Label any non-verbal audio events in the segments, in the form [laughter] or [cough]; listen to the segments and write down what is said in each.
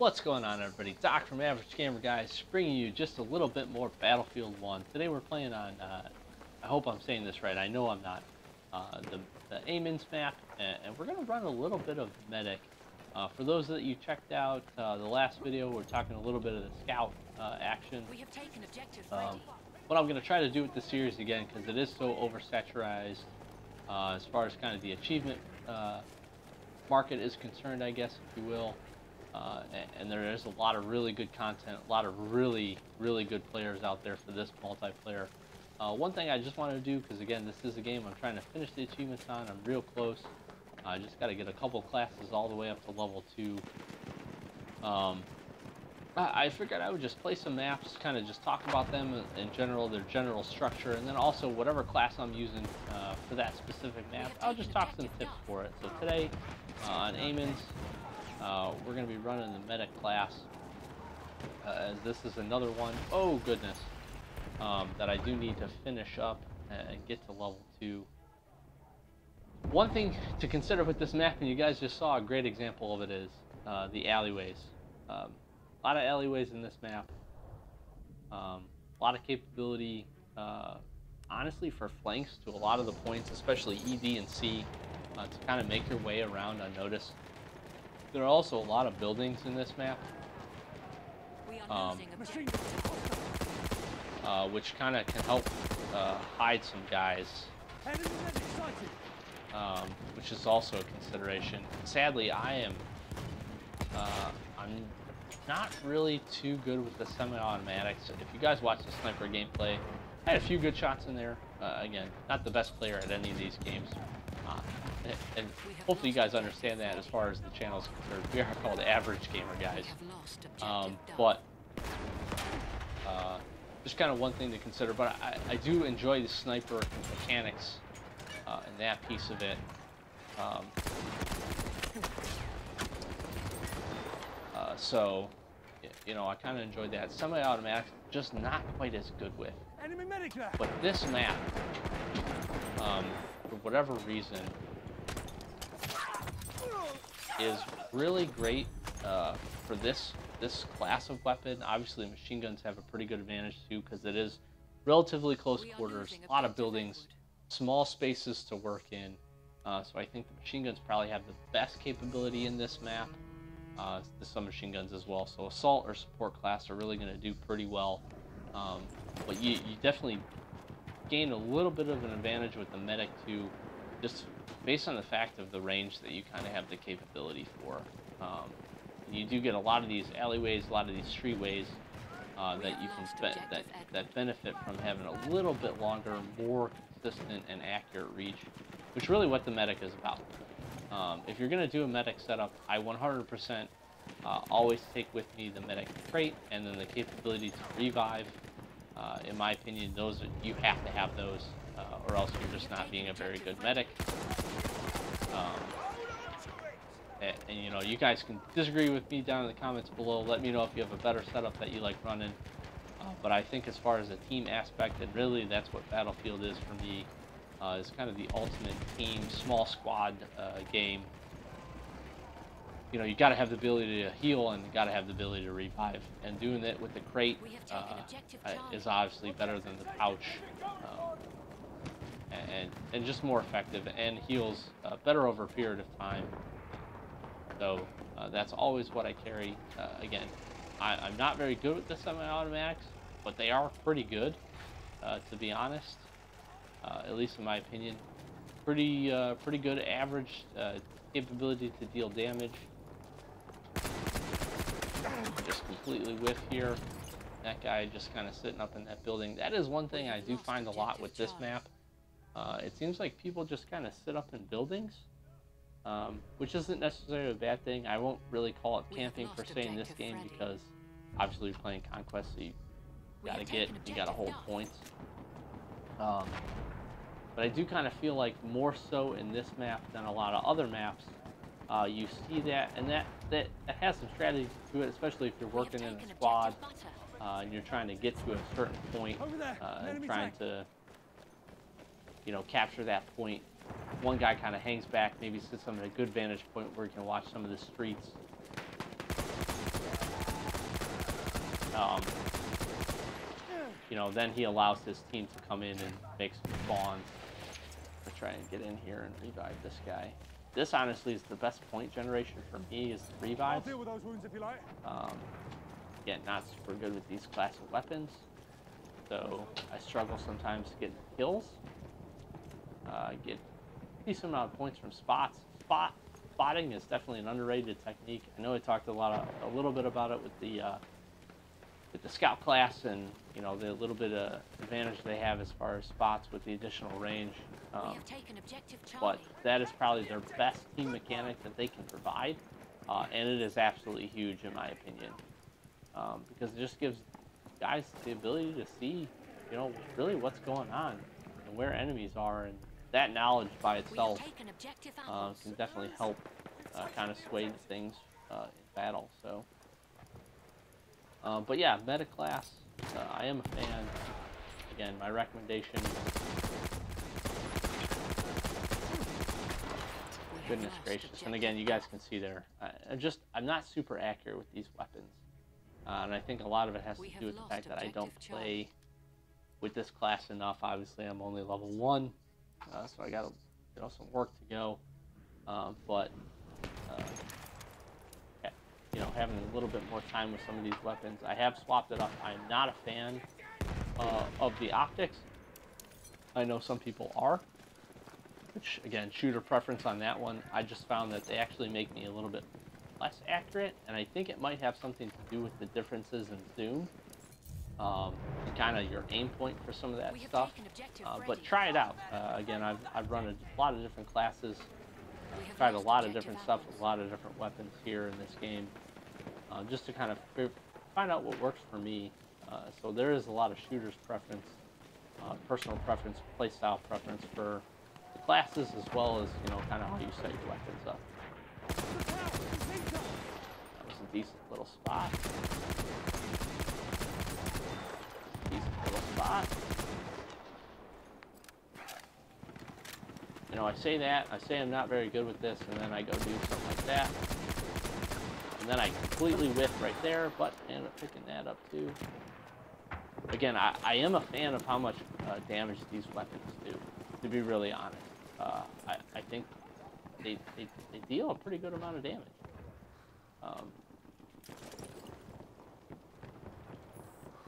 What's going on everybody? Doc from Average Gamer Guys bringing you just a little bit more Battlefield 1. Today we're playing on, uh, I hope I'm saying this right, I know I'm not, uh, the, the Amiens map, and, and we're going to run a little bit of Medic. Uh, for those that you checked out uh, the last video, we're talking a little bit of the Scout uh, action. We have taken objective Um, what I'm going to try to do with the series again, because it is so oversaturated uh, as far as kind of the achievement uh, market is concerned, I guess, if you will. Uh, and there is a lot of really good content, a lot of really, really good players out there for this multiplayer. Uh, one thing I just want to do, because again, this is a game I'm trying to finish the achievements on. I'm real close. I just got to get a couple classes all the way up to level two. Um, I I figured I would just play some maps, kind of just talk about them in- general, their general structure, and then also whatever class I'm using uh, for that specific map, I'll just talk some tips for it. So today uh, on Amiens, uh, we're going to be running the medic class, uh, as this is another one, oh goodness, um, that I do need to finish up and get to level 2. One thing to consider with this map, and you guys just saw a great example of it, is uh, the alleyways. Um, a lot of alleyways in this map. Um, a lot of capability, uh, honestly, for flanks to a lot of the points, especially E, D, and C, uh, to kind of make your way around unnoticed. There are also a lot of buildings in this map, Um, uh, which kind of can help uh, hide some guys, um, which is also a consideration. Sadly, I am uh, I'm not really too good with the semi-automatics. If you guys watch the sniper gameplay, I had a few good shots in there. Uh, again, not the best player at any of these games. And- and hopefully you guys understand that as far as the channel is concerned. We are called Average Gamer Guys. We have lost objective Um, but uh, just kind of one thing to consider. But I, I do enjoy the sniper mechanics uh, and that piece of it. Um, uh, so, you know, I kind of enjoyed that. Semi-automatic, just not quite as good with. Enemy medic left. But this map, um, for whatever reason, is really great uh, for this this class of weapon. Obviously, machine guns have a pretty good advantage too because it is relatively close quarters, a lot of buildings, small spaces to work in. Uh, so I think the machine guns probably have the best capability in this map. Uh, the submachine guns as well. So assault or support class are really going to do pretty well. Um, but you, you definitely gain a little bit of an advantage with the medic too, just based on the fact of the range that you kind of have the capability for. Um, you do get a lot of these alleyways, a lot of these streetways uh, that you can objective that that benefit from having a little bit longer, more consistent and accurate reach, which is really what the medic is about. Um, if you're going to do a medic setup, I 100% uh, always take with me the medic crate and then the capability to revive. Uh, in my opinion, those are, you have to have those, uh, or else you're just not being a very good medic. Um, and, and, you know, you guys can disagree with me down in the comments below. Let me know if you have a better setup that you like running. Uh, but I think as far as the team aspect, and really that's what Battlefield is for me, uh, is kind of the ultimate team, small squad uh, game. You know, you got to have the ability to heal and you got to have the ability to revive. And doing it with the crate We have taken uh, uh, is obviously better than the pouch. Um, and, and just more effective and heals uh, better over a period of time. So uh, that's always what I carry. Uh, again, I, I'm not very good with the semi-automatics, but they are pretty good, uh, to be honest. Uh, at least in my opinion, pretty uh, pretty good average capability to deal damage. Just completely whiff here. That guy just kind of sitting up in that building. That is one thing I do find a lot with this map. Uh, it seems like people just kind of sit up in buildings, um, which isn't necessarily a bad thing. I won't really call it camping per se in this game Freddy. because obviously you're playing Conquest, so you gotta get, you gotta hold Duff. points. Um, but I do kind of feel like more so in this map than a lot of other maps, uh, you see that, and that, that that has some strategy to it, especially if you're working in a squad uh, and you're trying to get to a certain point uh, and trying tank. to, you know, capture that point. One guy kind of hangs back, maybe sits on a good vantage point where he can watch some of the streets. um, you know, then he allows his team to come in and make some spawns to try and get in here and revive this guy. This honestly is the best point generation for me is the I'll revives. deal with those wounds if you like. Um, again, not super good with these class of weapons, so I struggle sometimes getting kills. Uh, get decent amount of points from spots. Spot spotting is definitely an underrated technique. I know I talked a lot, of, a little bit about it with the uh, with the scout class, and you know the little bit of advantage they have as far as spots with the additional range. Um, taken objective but that is probably their best team mechanic that they can provide, uh, and it is absolutely huge in my opinion, um, because it just gives guys the ability to see, you know, really what's going on and where enemies are, and that knowledge by itself uh, can definitely help uh, kind of sway things uh, in battle. So, uh, but yeah, medic class, uh, I am a fan. Again, my recommendation Goodness gracious! And again, you guys can see there. I, I'm just I'm not super accurate with these weapons, uh, and I think a lot of it has to do with the fact that I don't play with this class enough. Obviously, I'm only level one, uh, so I got you know some work to go. Um, but uh, you know, having a little bit more time with some of these weapons, I have swapped it up. I'm not a fan uh, of the optics. I know some people are. Which again, shooter preference on that one. I just found that they actually make me a little bit less accurate, and I think it might have something to do with the differences in zoom, um, kind of your aim point for some of that stuff. Uh, but try it out. Uh, again, I've, I've run a lot of different classes, tried a lot of different stuff a lot of different weapons here in this game, uh, just to kind of find out what works for me. Uh, so there is a lot of shooters preference, uh, personal preference, playstyle preference for the classes as well as you know kind of how you set your weapons up. That was a decent little spot. Decent little spot. You know, I say that, I say I'm not very good with this, and then I go do something like that. And then I completely whiff right there, but end up picking that up too. Again, I, I am a fan of how much uh, damage these weapons do, to be really honest. Uh, I, I think they, they, they deal a pretty good amount of damage. Um,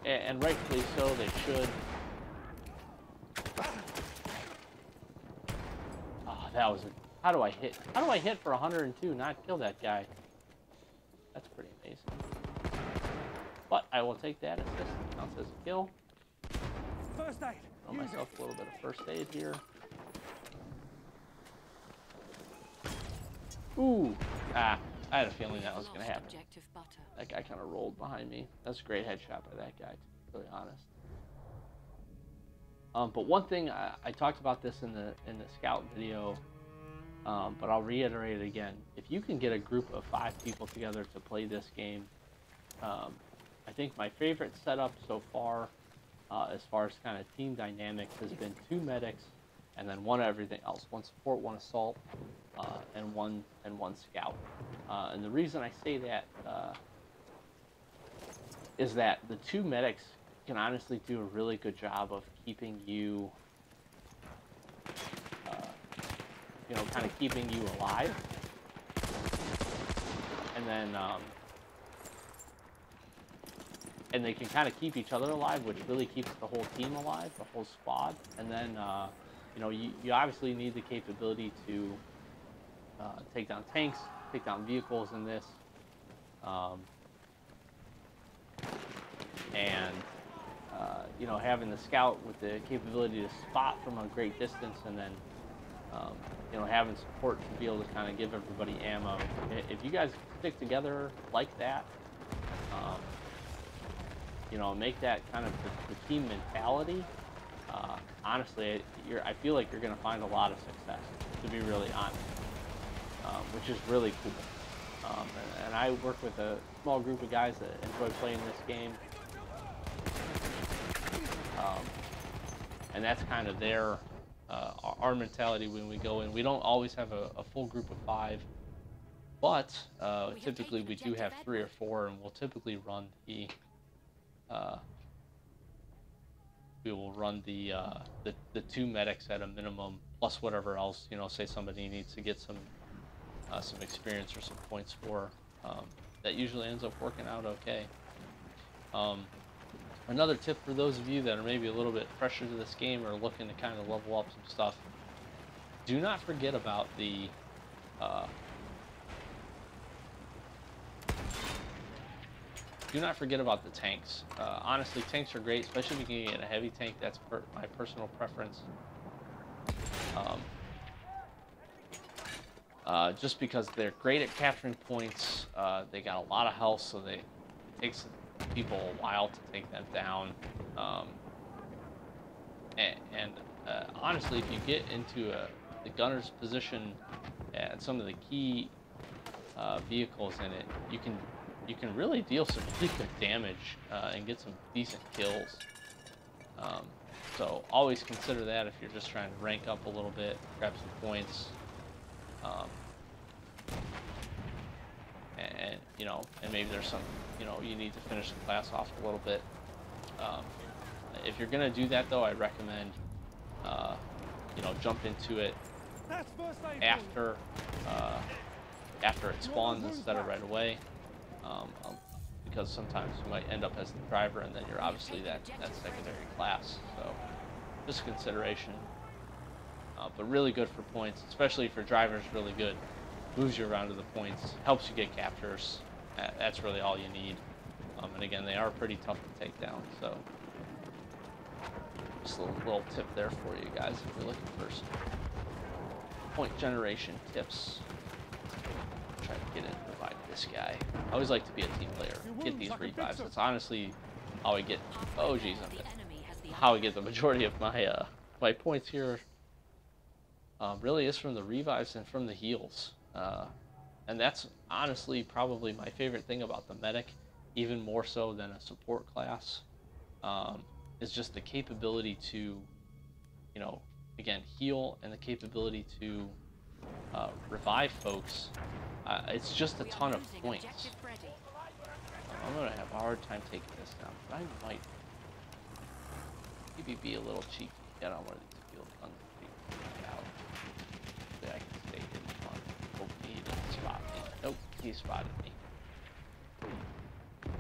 and rightfully so, they should. Oh, that was a. How do I hit? How do I hit for 102? Not kill that guy. That's pretty amazing. But I will take that assist. Counts as a kill. First aid. Throw myself a little bit of first aid here. Ooh. Ah, I had a feeling that was going to happen. Objective butter. That guy kind of rolled behind me. That's a great headshot by that guy, to be really honest. Um, but one thing I, I talked about this in the in the scout video, um, but I'll reiterate it again. If you can get a group of five people together to play this game, um, I think my favorite setup so far, uh, as far as kind of team dynamics, has been two medics, and then one everything else: one support, one assault, uh, and one and one scout. Uh, and the reason I say that uh, is that the two medics can honestly do a really good job of keeping you, uh, you know, kind of keeping you alive. And then, um, and they can kind of keep each other alive, which really keeps the whole team alive, the whole squad. And then, uh, you know, you, you obviously need the capability to uh, take down tanks, take down vehicles in this. Um, and uh, you know, having the scout with the capability to spot from a great distance, and then um, you know, having support to be able to kind of give everybody ammo. If you guys stick together like that, um, you know, make that kind of the, the team mentality. Uh, honestly, I feel like you're going to find a lot of success. To be really honest, um, which is really cool. Um, and, and I work with a small group of guys that enjoy playing this game. Um, and that's kind of their uh, our- mentality when we go in. We don't always have a, a full group of five, but uh, We typically we do have three or four, and we'll typically run the uh, we will run the, uh, the the two medics at a minimum, plus whatever else you know. Say somebody needs to get some uh, some experience or some points for. Um, that usually ends up working out okay. Um, another tip for those of you that are maybe a little bit fresher to this game or looking to kind of level up some stuff, do not forget about the uh, do not forget about the tanks. Uh, honestly, tanks are great, especially if you can get a heavy tank. That's per my personal preference. Um, uh, just because they're great at capturing points. Uh, they got a lot of health, so they, takes people a while to take them down. Um, and, and uh, honestly, if you get into a, the gunner's position and some of the key uh, vehicles in it, you can you can really deal some pretty good damage uh, and get some decent kills. Um, so always consider that if you're just trying to rank up a little bit, grab some points. Um, you know, and maybe there's some, you know, you need to finish the class off a little bit. Um, if you're gonna do that though, I recommend, uh, you know, jump into it after, uh, after it spawns instead of right away. Um, um, because sometimes you might end up as the driver and then you're obviously that, that secondary class. So just a consideration. Uh, but really good for points, especially for drivers, really good. Moves you around to the points, helps you get captures. That's really all you need. Um, and again, they are pretty tough to take down. So just a little, little tip there for you guys if you're looking for some point generation tips. Try to get in, revive this guy. I always like to be a team player. Get these revives. It's honestly how I get. Oh jeez, The dead enemy has the how I get the majority of my uh, my points here um, really is from the revives and from the heals. Uh, and that's honestly probably my favorite thing about the medic, even more so than a support class, um, is just the capability to, you know, again, heal and the capability to uh, revive folks. Uh, it's just a ton of points. I'm gonna have a hard time taking this down, but I might maybe be a little cheeky. Get on one of these field guns and take it out. So I can stay in front. Hopefully he didn't spot me. Nope, he spotted me.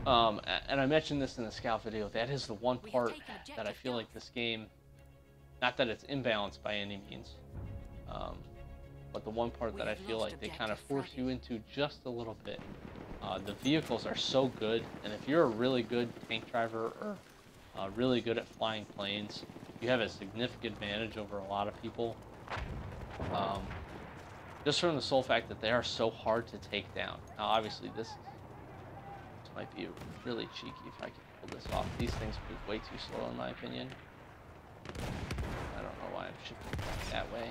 Um, and I mentioned this in the scout video. That is the one part that I feel like this game, not that it's imbalanced by any means, um, but the one part that I feel like they kind of force you into just a little bit. Uh, the vehicles are so good, and if you're a really good tank driver or uh, really good at flying planes, you have a significant advantage over a lot of people. Um, just from the sole fact that they are so hard to take down. Now, obviously, this this might be really cheeky if I can pull this off. These things move way too slow, in my opinion. I don't know why I'm shifting back that way.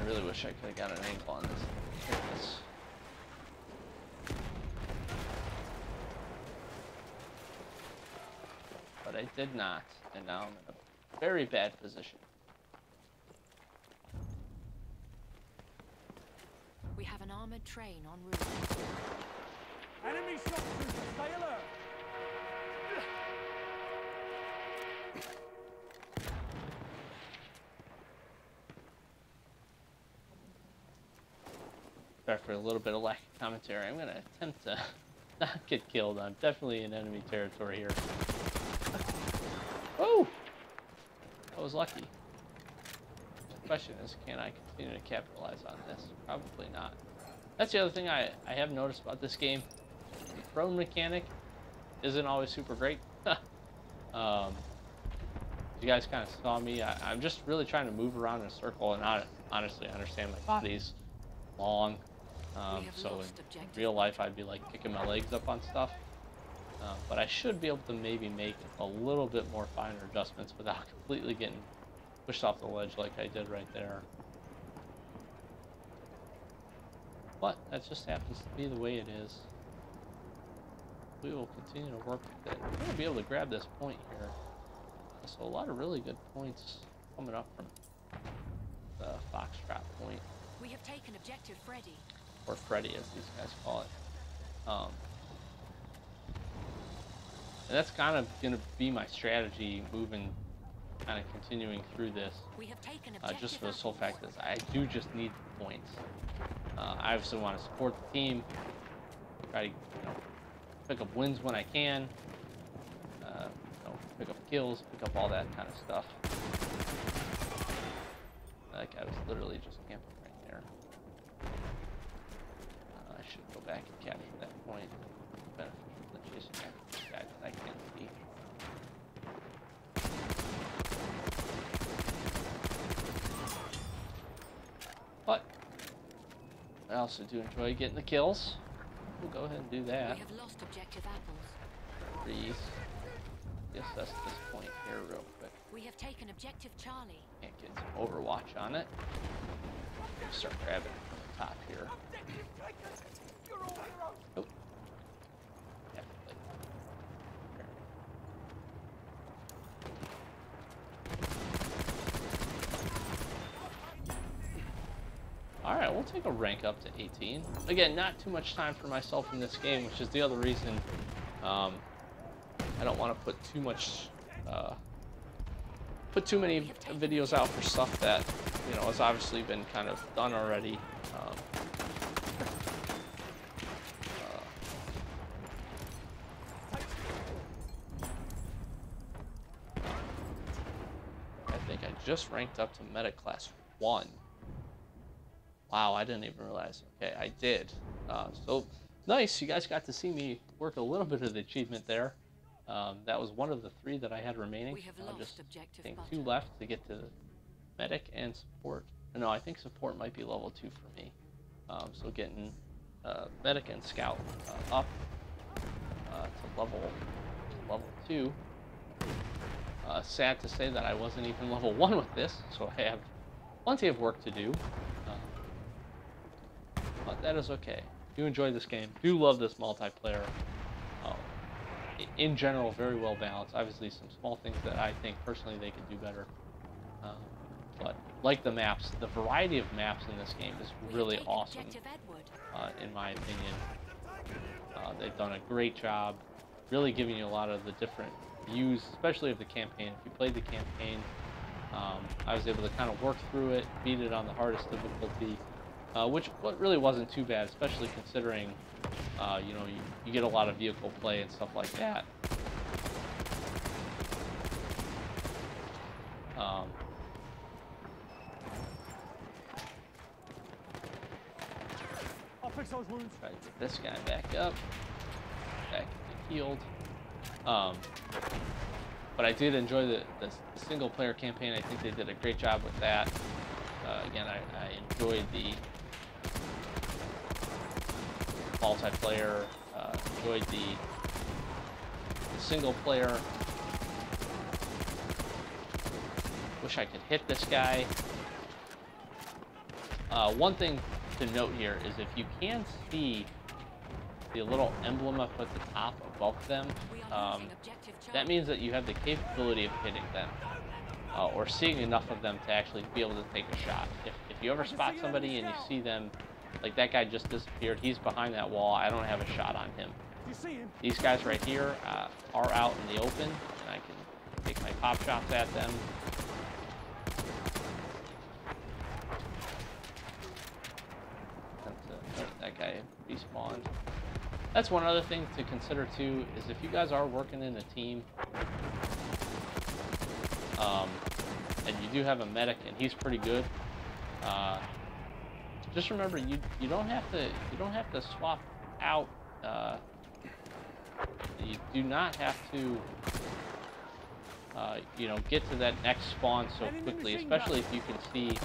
I really wish I could have got an angle on this. Check this. But I did not, and now I'm in a very bad position. We have an armored train en route. Enemy shock trooper, stay alert. Sorry for a little bit of lack of commentary. I'm gonna attempt to [laughs] not get killed. I'm definitely in enemy territory here. Oh! I was lucky. The question is, can I continue to capitalize on this? Probably not. That's the other thing I, I have noticed about this game. The prone mechanic isn't always super great. [laughs] um, you guys kind of saw me. I, I'm just really trying to move around in a circle and not honestly understand my body's long. Um, so in objective real life, I'd be like kicking my legs up on stuff. Um, but I should be able to maybe make a little bit more finer adjustments without [laughs] completely getting pushed off the ledge like I did right there. But that just happens to be the way it is. We will continue to work with it. We're going to be able to grab this point here. So a lot of really good points coming up from the Foxtrot point, We have taken objective Freddy. or Freddy as these guys call it. Um, and that's kind of going to be my strategy moving, kind of continuing through this. We have taken uh, just for the sole fact that I do just need the points. Uh, I obviously want to support the team, try to you know, pick up wins when I can, uh, you know, pick up kills, pick up all that kind of stuff. Like I was literally just camping right there. Uh, I should go back and capture that point. Beneficial than chasing after this guy that I can't see. But I also do enjoy getting the kills. We'll go ahead and do that. We have lost objective apples. Freeze. Reassess this point here real quick. We have taken objective Charlie. Can't get some Overwatch on it. Start grabbing from the top here. Oh. Definitely. Alright, we'll take a rank up to 18. Again, not too much time for myself in this game, which is the other reason um, I don't want to put too much, uh, put too many videos out for stuff that, you know, has obviously been kind of done already. Um, uh, I think I just ranked up to medic class 1. Wow, I didn't even realize. Okay, I did. Uh, so nice, you guys got to see me work a little bit of the achievement there. Um, that was one of the three that I had remaining. We have Uh, lost just objective think two left to get to medic and support. No, I think support might be level two for me. Um, so getting uh, medic and scout uh, up uh, to level level two. Uh, sad to say that I wasn't even [laughs] level one with this, so I have plenty of work to do. But that is okay. Do enjoy this game. Do love this multiplayer. Uh, in general, very well balanced. Obviously, some small things that I think personally they could do better. Um, but like the maps, the variety of maps in this game is really awesome, uh, in my opinion. Uh, they've done a great job, really giving you a lot of the different views, especially of the campaign. If you played the campaign, um, I was able to kind of work through it, beat it on the hardest difficulty, uh, which what really wasn't too bad, especially considering, uh, you know, you, you get a lot of vehicle play and stuff like that. Um, I'll fix those wounds. Try to get this guy back up. Back healed. Um, but I did enjoy the, the, the single player campaign. I think they did a great job with that. Uh, again, I, I enjoyed the multiplayer. Uh, enjoyed the, the single player. Wish I could hit this guy. Uh, one thing to note here is if you can see the little emblem up at the top above them, um, losing objective Charlie. that means that you have the capability of hitting them uh, or seeing enough of them to actually be able to take a shot. If, if you ever spot somebody and you see them, like that guy just disappeared, he's behind that wall, I don't have a shot on him. You see him? These guys right here uh, are out in the open, and I can take my pop shots at them. That, that guy respawned. That's one other thing to consider too, is if you guys are working in a team, um, and you do have a medic and he's pretty good, uh, just remember you you don't have to you don't have to swap out. Uh, you do not have to, uh, you know, get to that next spawn so quickly, especially if you can see.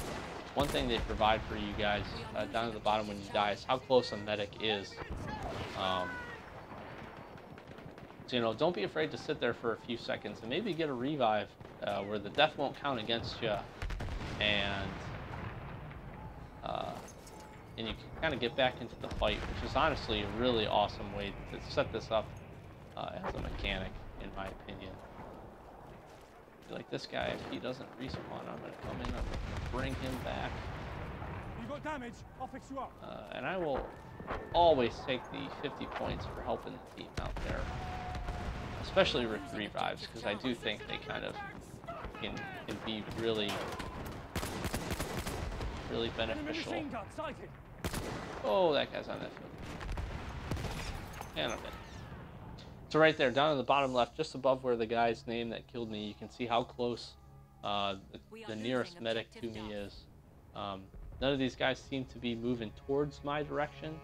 One thing they provide for you guys uh, down at the bottom when you die is how close a medic is. Um, so, you know, don't be afraid to sit there for a few seconds and maybe get a revive uh, where the death won't count against you, and uh, and you can kind of get back into the fight, which is honestly a really awesome way to set this up uh, as a mechanic, in my opinion. Like this guy, if he doesn't respawn, I'm gonna come in, I'm gonna bring him back. You got damage? I'll fix you up. Uh, and I will always take the 50 points for helping the team out there. Especially with revives, because I do think they kind of can, can be really, really beneficial. Machine gun sighted. Oh, that guy's on that field. And I'm dead. So right there, down in the bottom left, just above where the guy's name that killed me, you can see how close uh, the, the nearest medic to me is. Um, none of these guys seem to be moving towards my direction.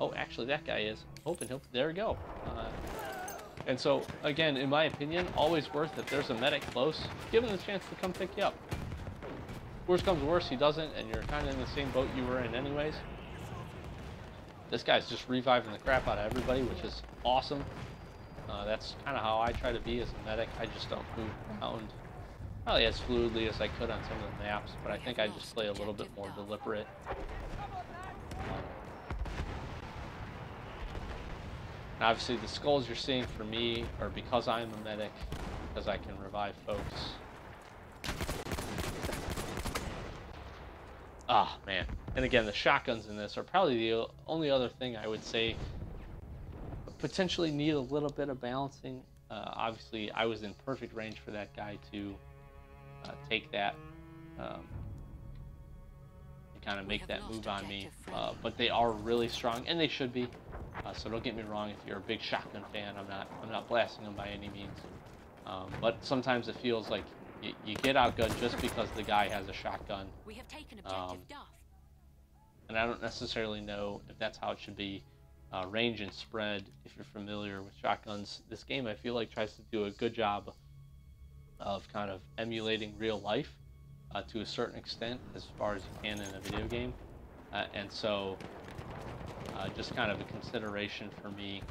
Oh, actually, that guy is. Hoping he'll. There we go. Uh, and so, again, in my opinion, always worth it. There's a medic close. Give him the chance to come pick you up. Worst comes to worst, he doesn't, and you're kind of in the same boat you were in, anyways. This guy's just reviving the crap out of everybody, which is awesome. Uh, that's kind of how I try to be as a medic. I just don't move around probably as fluidly as I could on some of the maps, but I think I just play a little bit more deliberate. And obviously, the skulls you're seeing for me are because I'm a medic, because I can revive folks. Ah, man. And again, the shotguns in this are probably the only other thing I would say potentially need a little bit of balancing. Uh, obviously, I was in perfect range for that guy to uh, take that um, and kind of make that move on me. Uh, but they are really strong, and they should be. Uh, so don't get me wrong. If you're a big shotgun fan, I'm not. I'm not blasting them by any means. Um, but sometimes it feels like you, you get outgunned just because the guy has a shotgun We have taken objective Um, Duff. and I don't necessarily know if that's how it should be. Uh, range and spread, if you're familiar with shotguns, this game I feel like tries to do a good job of kind of emulating real life uh, to a certain extent, as far as you can in a video game. Uh, and so, uh, just kind of a consideration for me.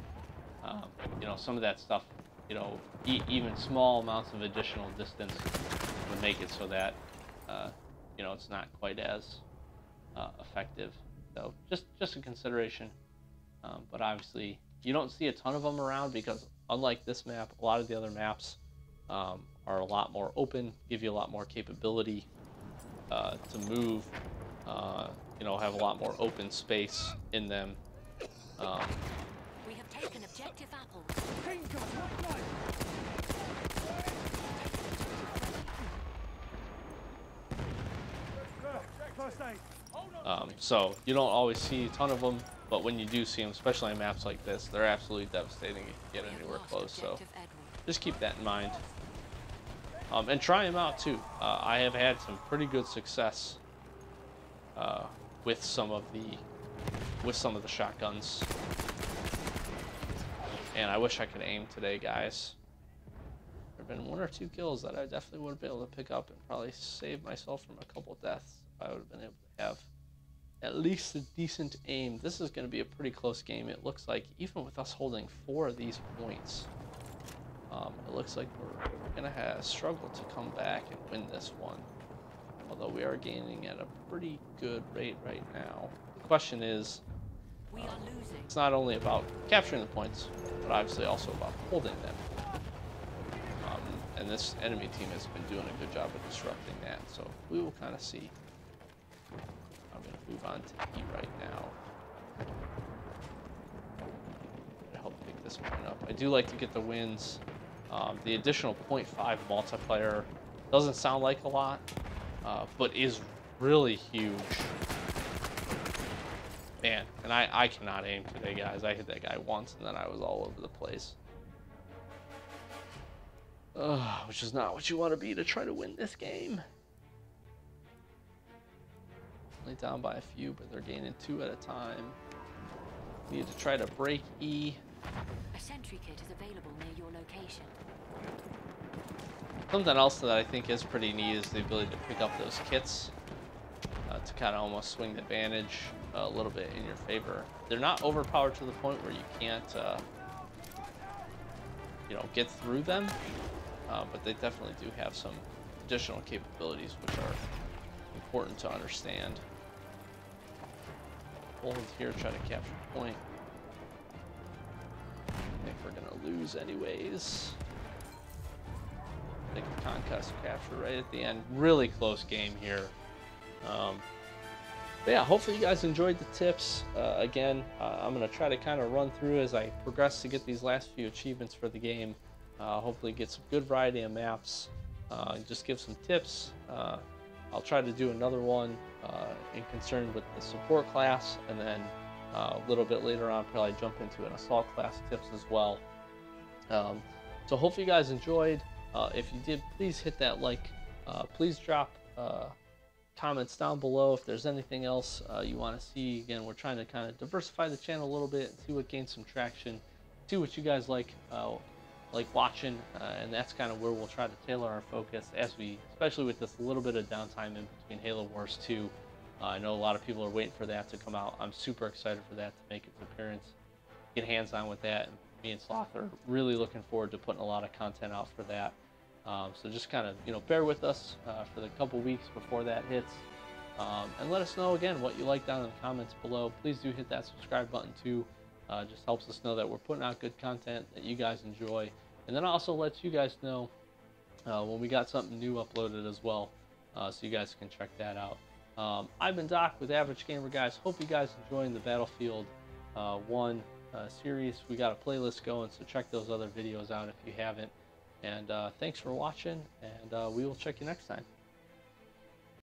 Um, you know, some of that stuff, you know, e- even small amounts of additional distance would make it so that, uh, you know, it's not quite as uh, effective. So just just a consideration. Um, but obviously, you don't see a ton of them around because unlike this map, a lot of the other maps um, are a lot more open, give you a lot more capability uh, to move. Uh, you know, have a lot more open space in them. Um, taken objective apples. Right line. First aid. Um, so you don't always see a ton of them, but when you do see them, especially on maps like this, they're absolutely devastating if you get anywhere close. So just keep that in mind. Um, and try them out too. Uh, I have had some pretty good success uh, with some of the with some of the shotguns. And I wish I could aim today, guys. There have been one or two kills that I definitely would have been able to pick up and probably save myself from a couple deaths. if I would have been able to have at least a decent aim. This is going to be a pretty close game. It looks like even with us holding four of these points, um, it looks like we're gonna have a struggle to come back and win this one. Although we are gaining at a pretty good rate right now. The question is. It's not only about capturing the points, but obviously also about holding them. Um, and this enemy team has been doing a good job of disrupting that, so we will kind of see. I'm gonna move on to E right now. To help pick this point up. I do like to get the wins. Um, the additional 0.5 multiplayer doesn't sound like a lot, uh, but is really huge. Man, and I, I cannot aim today, guys. I hit that guy once and then I was all over the place. Ugh, which is not what you want to be to try to win this game. Only down by a few, but they're gaining two at a time. Need to try to break E. A sentry kit is available near your location. Something else that I think is pretty neat is the ability to pick up those kits to kind of almost swing the advantage a little bit in your favor. They're not overpowered to the point where you can't, uh, you know, get through them, uh, but they definitely do have some additional capabilities which are important to understand. Hold here, try to capture the point. I think we're gonna lose anyways. think of conquest capture right at the end. Really close game here. Um, but yeah, hopefully you guys enjoyed the tips. Uh, again, uh, I'm gonna try to kind of run through as I progress to get these last few achievements for the game. Uh, hopefully get some good variety of maps. Uh, just give some tips. Uh, I'll try to do another one uh, in concern with the support class, and then a little bit later on, probably jump into an assault class tips as well. Um, so hopefully you guys enjoyed. If you did, please hit that like. Please drop comments down below if there's anything else uh, you want to see. Again, we're trying to kind of diversify the channel a little bit, see what gains some traction, see what you guys like uh, like watching, uh, and that's kind of where we'll try to tailor our focus as we, especially with this little bit of downtime in between Halo Wars 2. Uh, I know a lot of people are waiting for that to come out. I'm super excited for that to make its appearance, get hands on with that. Me and Sloth are really looking forward to putting a lot of content out for that. Um, so just kind of you know bear with us uh, for the couple weeks before that hits, um, and let us know again what you like down in the comments below. Please do hit that subscribe button too. Uh, just helps us know that we're putting out good content that you guys enjoy, and then also lets you guys know uh, when we got something new uploaded as well, uh, so you guys can check that out. Um, I've been Doc with Average Gamer guys. Hope you guys enjoying the Battlefield uh, One uh, series. We got a playlist going, so check those other videos out if you haven't. And uh, thanks for watching, and uh, we will check you next time.